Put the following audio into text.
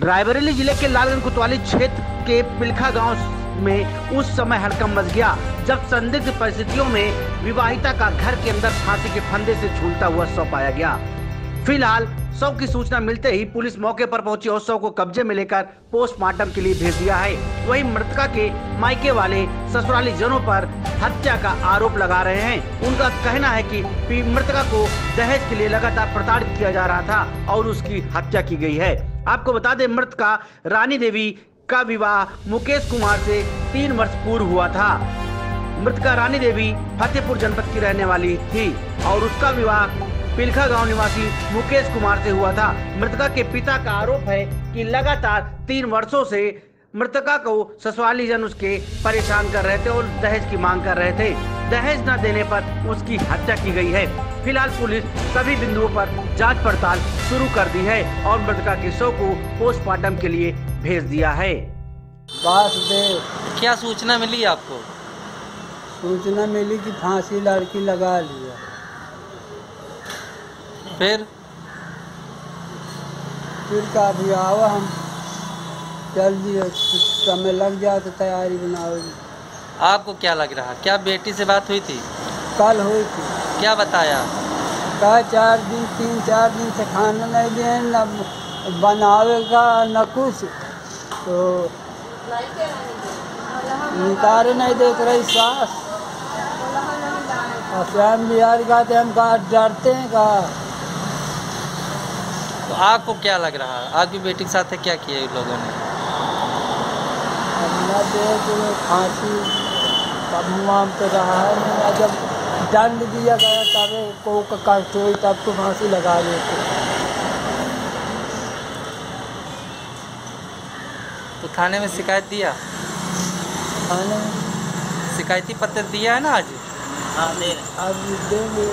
रायबरेली ज़िले के लालगंज कोतवाली क्षेत्र के पिलखा गाँव में उस समय हड़कम मच गया, जब संदिग्ध परिस्थितियों में विवाहिता का घर के अंदर फांसी के फंदे से झूलता हुआ शव पाया गया। फ़िलहाल शव की सूचना मिलते ही पुलिस मौके पर पहुँची और शव को कब्जे में लेकर पोस्टमार्टम के लिए भेज दिया है। वहीं मृतका के मायके वाले ससुराली जनों पर हत्या का आरोप लगा रहे हैं। उनका कहना है कि मृतका को दहेज के लिए लगातार प्रताड़ित किया जा रहा था और उसकी हत्या की गई है। आपको बता दें, मृत का रानी देवी का विवाह मुकेश कुमार से तीन वर्ष पूर्व हुआ था। मृतका रानी देवी फतेहपुर जनपद की रहने वाली थी और उसका विवाह पिलखा गाँव निवासी मुकेश कुमार से हुआ था। मृतका के पिता का आरोप है कि लगातार तीन वर्षों से मृतका को ससुराली जन उसके परेशान कर रहे थे और दहेज की मांग कर रहे थे। दहेज न देने पर उसकी हत्या की गई है। फ़िलहाल पुलिस सभी बिंदुओं पर जाँच पड़ताल शुरू कर दी है और मृतका के शव को पोस्टमार्टम के लिए भेज दिया है। वासुदेव। क्या सूचना मिली आपको? सूचना मिली कि फांसी लड़की लगा लिया फिर? फिर का भी आओ हम। चल दिए समय लग जाए तो तैयारी बनाओगी आपको क्या लग रहा? क्या बेटी से बात हुई थी? कल हुई थी। क्या बताया? कहा चार दिन तीन चार दिन से खाना नहीं दिए न बनावेगा न कुछ। तो निकारे नहीं देख रही सास। और स्वयं बिहार का तो हम कहा डरते हैं कहा। तो आपको क्या लग रहा? है आपकी बेटी के साथ क्या किया इन लोगों ने? न दे तो फांसी तब वहाँ पे रहा है। नहीं जब दंड दिया गया तब को का हुई तब तो फांसी लगा देते। तो थाने में शिकायत दिया? खाने शिकायती पत्र दिया है ना आज? हाँ अब देंगे।